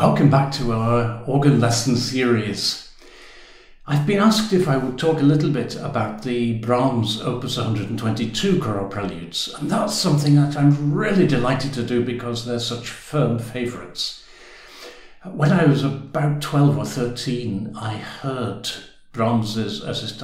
Welcome back to our organ lesson series. I've been asked if I would talk a little bit about the Brahms Opus 122 choral preludes, and that's something that I'm really delighted to do because they're such firm favourites. When I was about 12 or 13, I heard Brahms's Es ist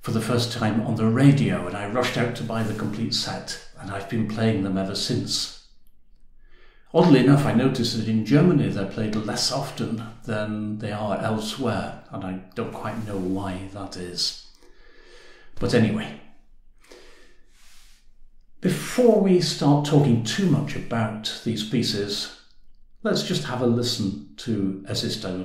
for the first time on the radio, and I rushed out to buy the complete set, and I've been playing them ever since. Oddly enough, I noticed that in Germany they're played less often than they are elsewhere, and I don't quite know why that is. But anyway, before we start talking too much about these pieces, let's just have a listen to Es ist ein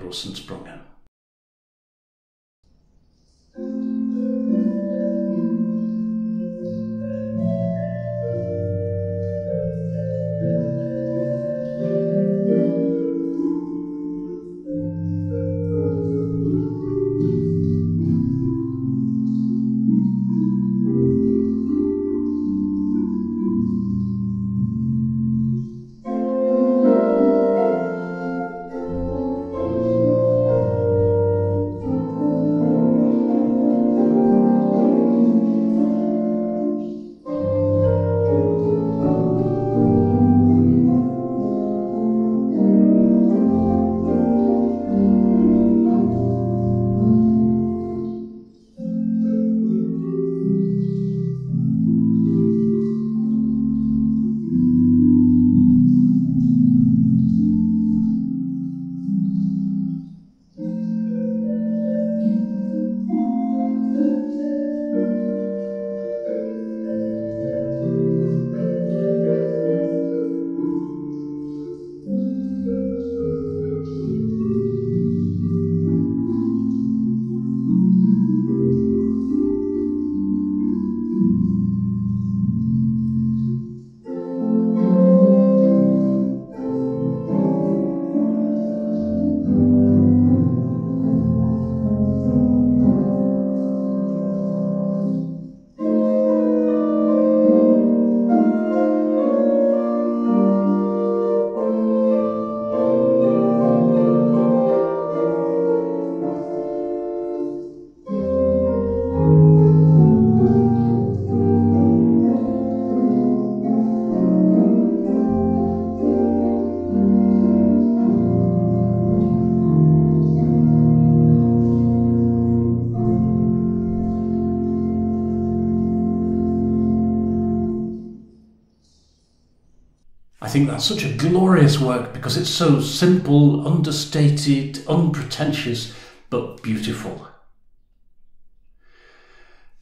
Ros' entsprungen. think that's such a glorious work because it's so simple, understated, unpretentious, but beautiful.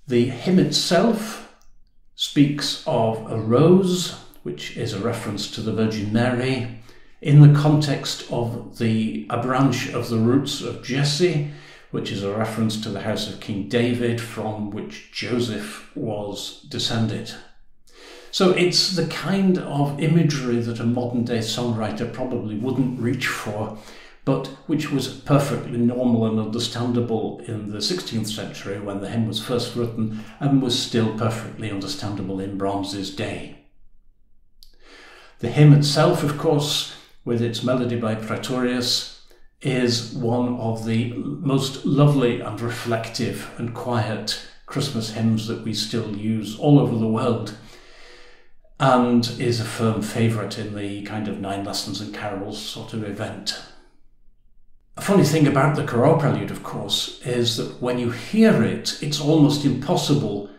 The hymn itself speaks of a rose, which is a reference to the Virgin Mary, in the context of the a branch of the roots of Jesse, which is a reference to the house of King David from which Joseph was descended. So it's the kind of imagery that a modern day songwriter probably wouldn't reach for, but which was perfectly normal and understandable in the 16th century when the hymn was first written and was still perfectly understandable in Brahms's day. The hymn itself, of course, with its melody by Praetorius, is one of the most lovely and reflective and quiet Christmas hymns that we still use all over the world and is a firm favourite in the kind of nine lessons and carols sort of event. A funny thing about the chorale prelude, of course, is that when you hear it, it's almost impossible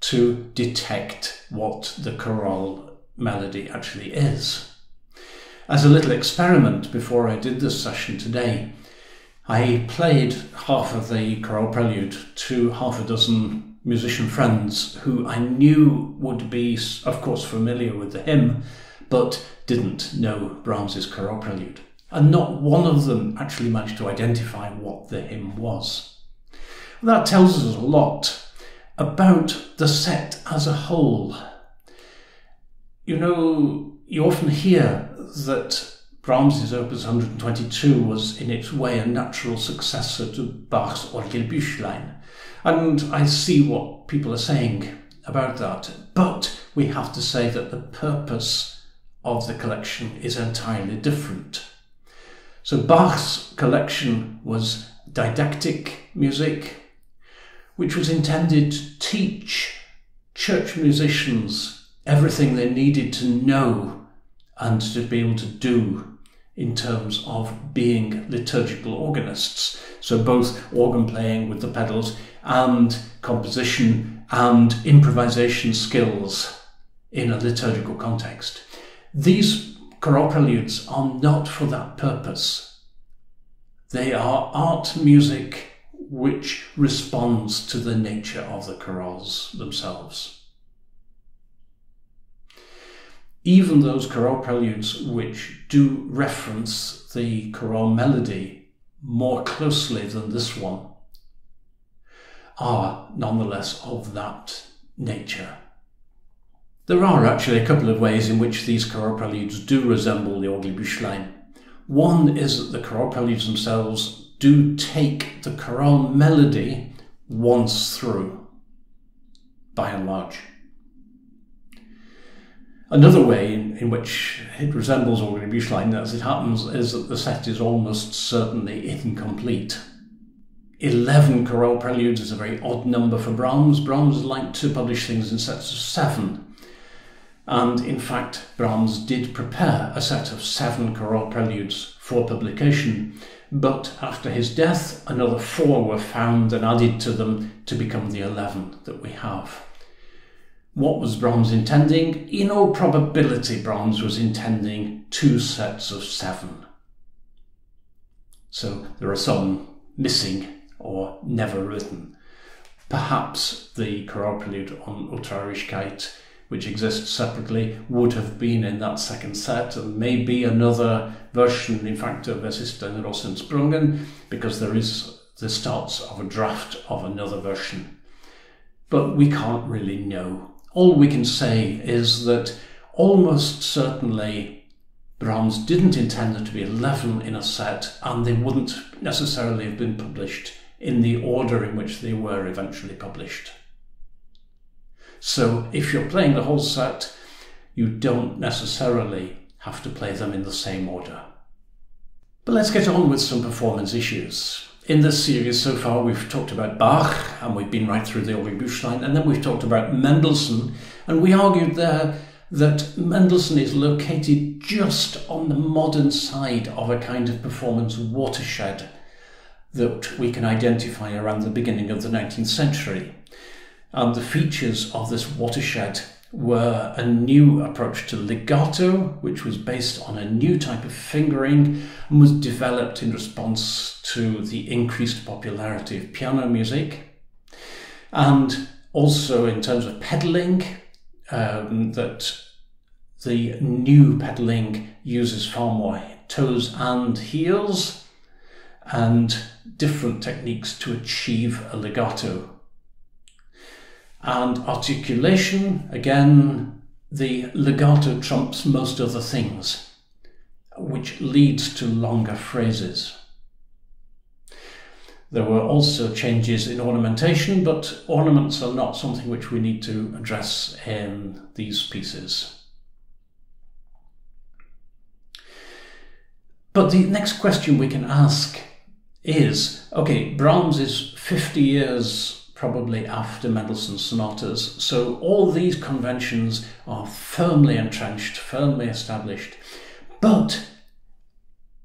to detect what the chorale melody actually is. As a little experiment before I did this session today, I played half of the chorale prelude to half a dozen musician friends who I knew would be, of course, familiar with the hymn, but didn't know Brahms's chorale prelude. And not one of them actually managed to identify what the hymn was. That tells us a lot about the set as a whole. You know, you often hear that Brahms's Opus 122 was in its way a natural successor to Bach's Orgelbüchlein. And I see what people are saying about that. But we have to say that the purpose of the collection is entirely different. So Bach's collection was didactic music, which was intended to teach church musicians everything they needed to know and to be able to do in terms of being liturgical organists. So, both organ playing with the pedals and composition and improvisation skills in a liturgical context. These chorale preludes are not for that purpose. They are art music which responds to the nature of the chorales themselves. Even those chorale preludes which do reference the chorale melody more closely than this one are nonetheless of that nature. There are actually a couple of ways in which these chorale preludes do resemble the Orgelbüchlein. One is that the chorale preludes themselves do take the chorale melody once through, by and large. Another way in, in which it resembles Orgelbüchlein, as it happens, is that the set is almost certainly incomplete. 11 chorale preludes is a very odd number for Brahms. Brahms liked to publish things in sets of seven. And in fact, Brahms did prepare a set of seven chorale preludes for publication, but after his death, another four were found and added to them to become the 11 that we have. What was Brahms intending? In all probability, Brahms was intending two sets of seven. So there are some missing or never written. Perhaps the prelude on O Traurigkeit which exists separately, would have been in that second set, and maybe another version, in fact, of Es ist ein Ros' entsprungen, because there is the starts of a draft of another version. But we can't really know. All we can say is that almost certainly Brahms didn't intend there to be 11 in a set, and they wouldn't necessarily have been published in the order in which they were eventually published. So if you're playing the whole set, you don't necessarily have to play them in the same order. But let's get on with some performance issues. In this series so far, we've talked about Bach, and we've been right through the Orgelbüchlein, and then we've talked about Mendelssohn, and we argued there that Mendelssohn is located just on the modern side of a kind of performance watershed that we can identify around the beginning of the 19th century. And the features of this watershed were a new approach to legato, which was based on a new type of fingering and was developed in response to the increased popularity of piano music. And also in terms of pedaling, um, that the new pedaling uses far more toes and heels and different techniques to achieve a legato. And articulation, again, the legato trumps most other things, which leads to longer phrases. There were also changes in ornamentation, but ornaments are not something which we need to address in these pieces. But the next question we can ask is okay, Brahms is 50 years probably after Mendelssohn's sonatas. So all these conventions are firmly entrenched, firmly established. But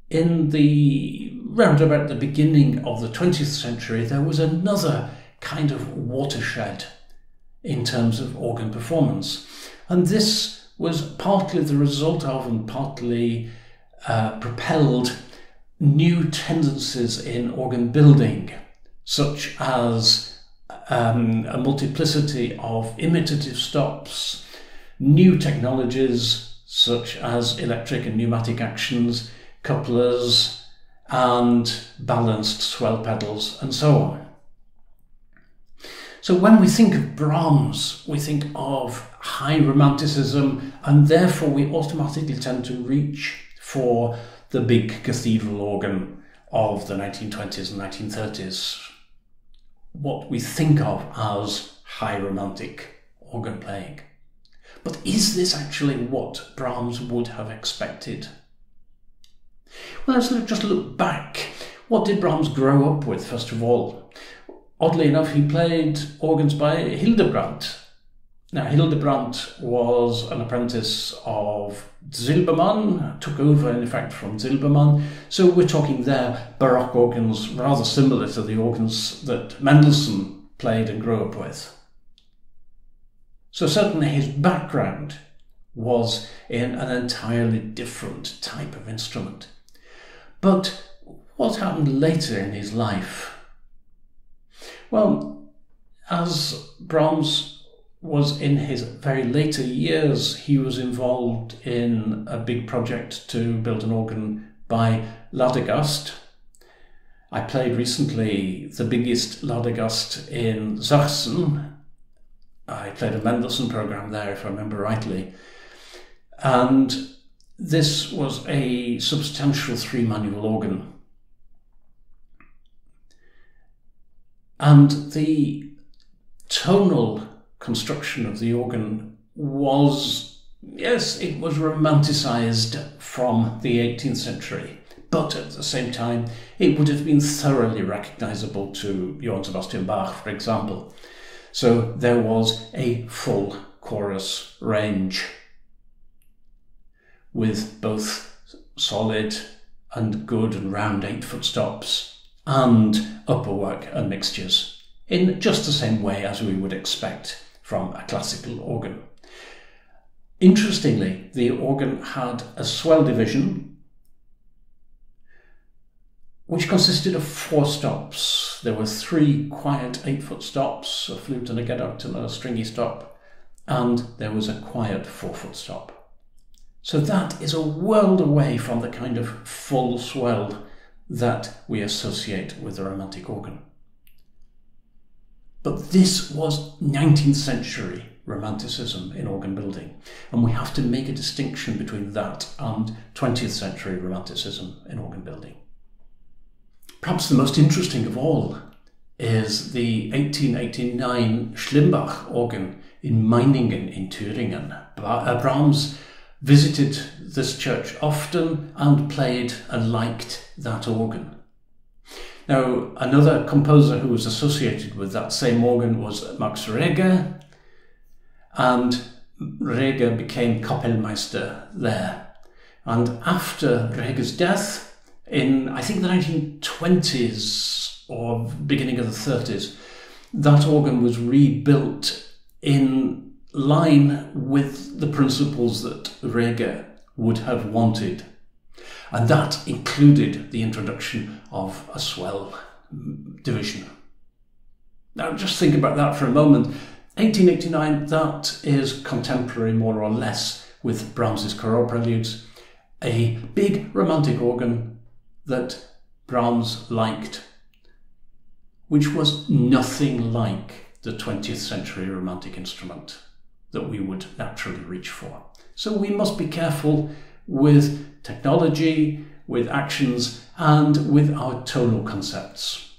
in the round about the beginning of the 20th century, there was another kind of watershed in terms of organ performance. And this was partly the result of and partly uh, propelled new tendencies in organ building, such as um, a multiplicity of imitative stops, new technologies such as electric and pneumatic actions, couplers, and balanced swell pedals, and so on. So when we think of Brahms, we think of high romanticism, and therefore we automatically tend to reach for the big cathedral organ of the 1920s and 1930s, what we think of as high romantic organ playing. But is this actually what Brahms would have expected? Well, let's just look back. What did Brahms grow up with, first of all? Oddly enough, he played organs by Hildebrandt. Now, Hildebrandt was an apprentice of Silbermann, took over in fact from Silbermann. So we're talking there Baroque organs rather similar to the organs that Mendelssohn played and grew up with. So certainly his background was in an entirely different type of instrument. But what happened later in his life? Well, as Brahms was in his very later years, he was involved in a big project to build an organ by Ladegast. I played recently the biggest Ladegast in Sachsen, I played a Mendelssohn program there, if I remember rightly. And this was a substantial three manual organ. And the tonal construction of the organ was, yes, it was romanticized from the 18th century, but at the same time, it would have been thoroughly recognizable to Johann Sebastian Bach, for example. So there was a full chorus range with both solid and good and round eight foot stops and upper work and mixtures in just the same way as we would expect from a classical organ. Interestingly, the organ had a swell division which consisted of four stops. There were three quiet eight foot stops, a flute and a gedackt and a stringy stop, and there was a quiet four foot stop. So that is a world away from the kind of full swell that we associate with the romantic organ. But this was 19th century romanticism in organ building, and we have to make a distinction between that and 20th century romanticism in organ building. Perhaps the most interesting of all is the 1889 Schlimbach organ in Meiningen in Thüringen. Uh, Brahms visited this church often and played and liked that organ. Now, another composer who was associated with that same organ was Max Reger, and Reger became Kapellmeister there. And after Reger's death, in I think the 1920s or beginning of the 30s, that organ was rebuilt in line with the principles that Reger would have wanted. And that included the introduction of a swell division. Now, just think about that for a moment. 1889, that is contemporary more or less with Brahms's chorale preludes. A big romantic organ that Brahms liked, which was nothing like the 20th century romantic instrument that we would naturally reach for. So we must be careful with technology, with actions, and with our tonal concepts.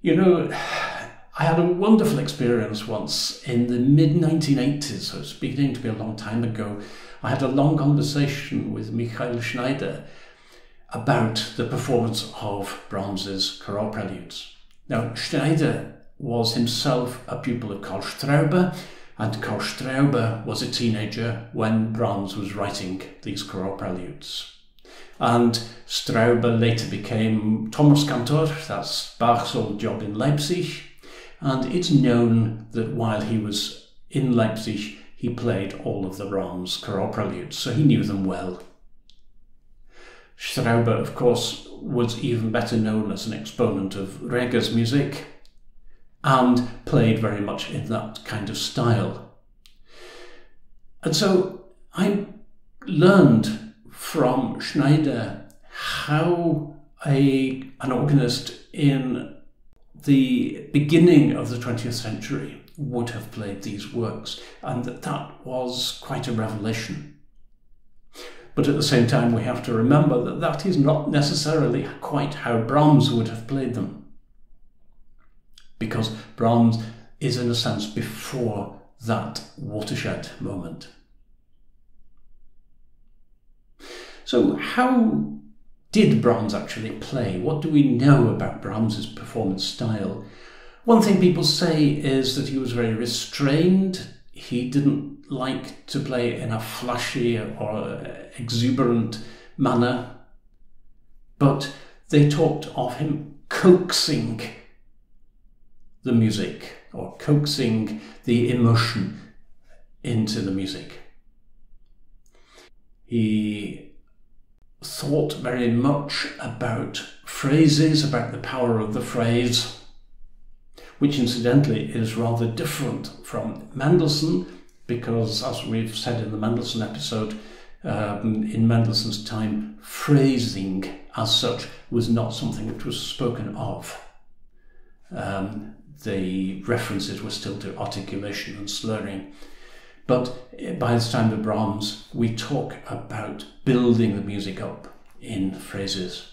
You know, I had a wonderful experience once in the mid 1980s, so it's beginning to be a long time ago, I had a long conversation with Michael Schneider about the performance of Brahms's chorale preludes. Now, Schneider was himself a pupil of Karl Straube, and Karl Straube was a teenager when Brahms was writing these chorale preludes. And Straube later became Thomaskantor, that's Bach's old job in Leipzig, and it's known that while he was in Leipzig, he played all of the Brahms chorale preludes, so he knew them well. Straube, of course, was even better known as an exponent of Reger's music and played very much in that kind of style. And so I learned from Schneider how a, an organist in the beginning of the 20th century would have played these works, and that that was quite a revelation. But at the same time, we have to remember that that is not necessarily quite how Brahms would have played them. Because Brahms is, in a sense, before that watershed moment. So, how did Brahms actually play? What do we know about Brahms's performance style? One thing people say is that he was very restrained. He didn't like to play in a flashy or exuberant manner, but they talked of him coaxing the music or coaxing the emotion into the music. He thought very much about phrases, about the power of the phrase, which incidentally is rather different from Mendelssohn, because as we've said in the Mendelssohn episode, um, in Mendelssohn's time, phrasing as such was not something which was spoken of. Um, the references were still to articulation and slurring. But by the time of Brahms, we talk about building the music up in phrases.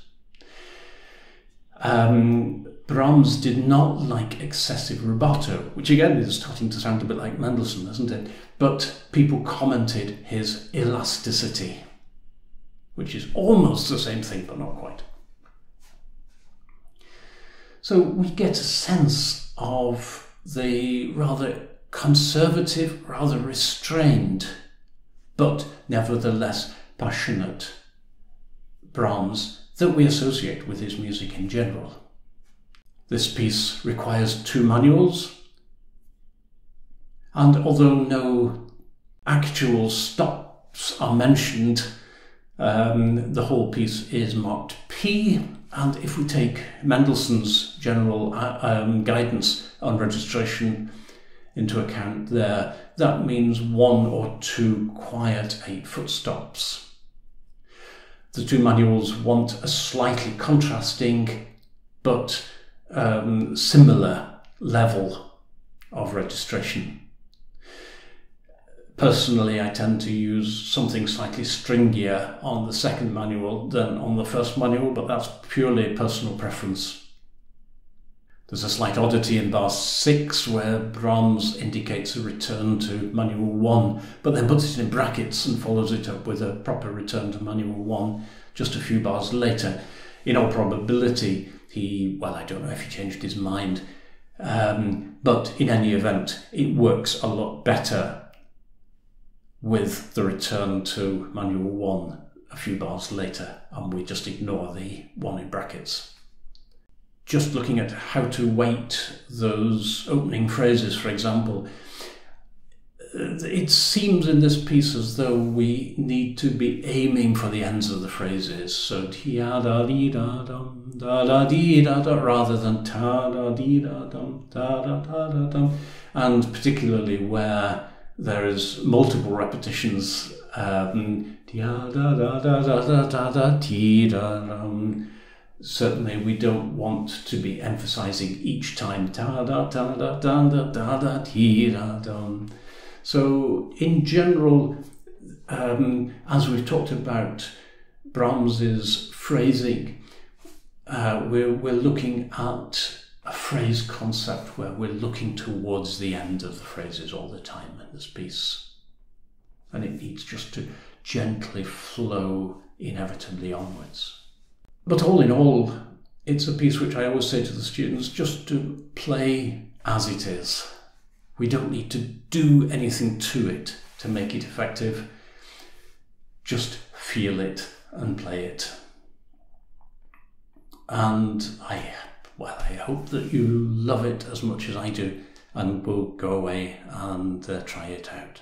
Um, Brahms did not like excessive rubato, which again is starting to sound a bit like Mendelssohn, isn't it? But people commented his elasticity, which is almost the same thing, but not quite. So we get a sense of the rather conservative, rather restrained, but nevertheless passionate Brahms that we associate with his music in general. This piece requires two manuals, and although no actual stops are mentioned, um, the whole piece is marked P, and if we take Mendelssohn's general uh, um, guidance on registration into account there, that means one or two quiet eight foot stops. The two manuals want a slightly contrasting but um, similar level of registration. Personally, I tend to use something slightly stringier on the second manual than on the first manual, but that's purely personal preference. There's a slight oddity in bar 6 where Brahms indicates a return to manual 1, but then puts it in brackets and follows it up with a proper return to manual 1 just a few bars later. In all probability, he, well, I don't know if he changed his mind, um, but in any event, it works a lot better with the return to manual 1 a few bars later, and we just ignore the one in brackets just looking at how to weight those opening phrases, for example, it seems in this piece as though we need to be aiming for the ends of the phrases. So da da dee da dum da da dee da da rather than ta da dee da dum da da da da dum, and particularly where there is multiple repetitions. Um, certainly we don't want to be emphasizing each time. So in general, um, as we've talked about Brahms's phrasing, uh, we're we're looking at a phrase concept where we're looking towards the end of the phrases all the time in this piece and it needs just to gently flow inevitably onwards but all in all, it's a piece which I always say to the students just to play as it is. We don't need to do anything to it to make it effective. Just feel it and play it. And I, well, I hope that you love it as much as I do and will go away and uh, try it out.